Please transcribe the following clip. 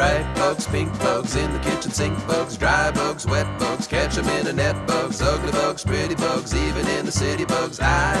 Bright bugs, pink bugs, in the kitchen sink bugs, dry bugs, wet bugs, catch 'em in a net bugs, ugly bugs, pretty bugs, even in the city bugs. I